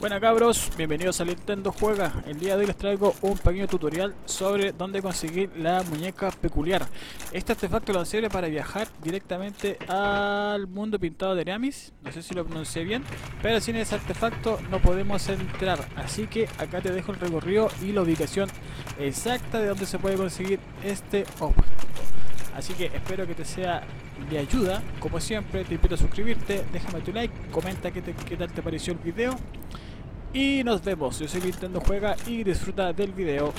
Buenas cabros, bienvenidos a Nintendo Juega. El día de hoy les traigo un pequeño tutorial sobre dónde conseguir la muñeca peculiar. Este artefacto lo sirve para viajar directamente al mundo pintado de Neamis. No sé si lo pronuncié bien, pero sin ese artefacto no podemos entrar. Así que acá te dejo el recorrido y la ubicación exacta de dónde se puede conseguir este objeto. Así que espero que te sea de ayuda. Como siempre, te invito a suscribirte, déjame tu like, comenta qué, qué tal te pareció el video. Y nos vemos. Yo soy Nintendo Juega y disfruta del video.